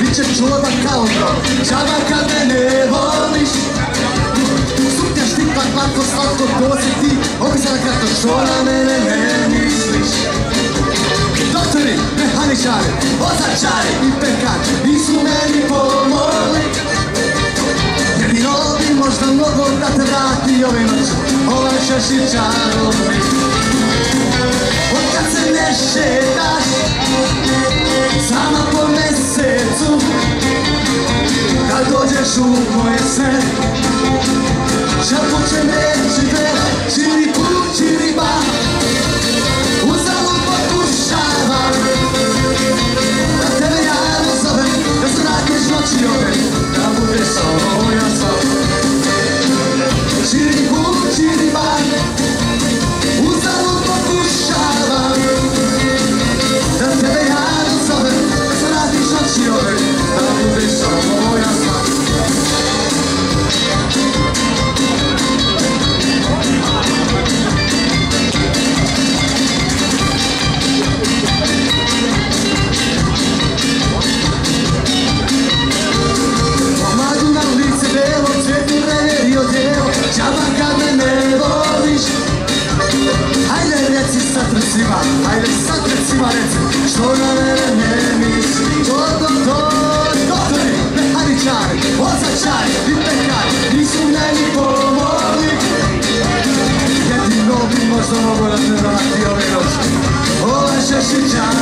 bit će čuva kao dro Džaba kad me ne voliš. Suknja štikla, glatko, slatko, to si ti. Opisana kako što na mene ne misliš. Doktori, mehaničari, vozačari i pekari Nisu meni pomogli. Jedino bi možda mogo da te vrati ove noći. Ovaj šešir čarobni Od kad se ne deixo conhecer Já vou te ver, te ver svima, ajde sad pred svima reci Što na mene ne misli, to to to Doktori, mehaničari, ozačari, i pekari Nisu meni pomogli. Jedino bi možda mogo da se vrati ove noći. Ova šešićara